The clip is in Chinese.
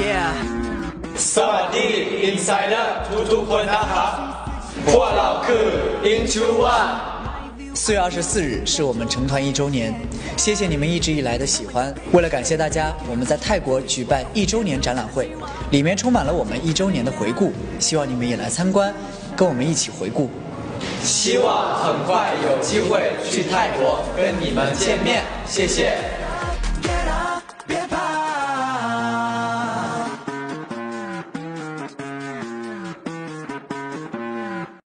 yeah 萨 inside toto naha into one 四月二十四日是我们成团一周年谢谢你们一直以来的喜欢。为了感谢大家我们在泰国举办一周年展览会里面充满了我们一周年的回顾。希望你们也来参观跟我们一起回顾。希望很快有机会去泰国跟你们见面谢谢。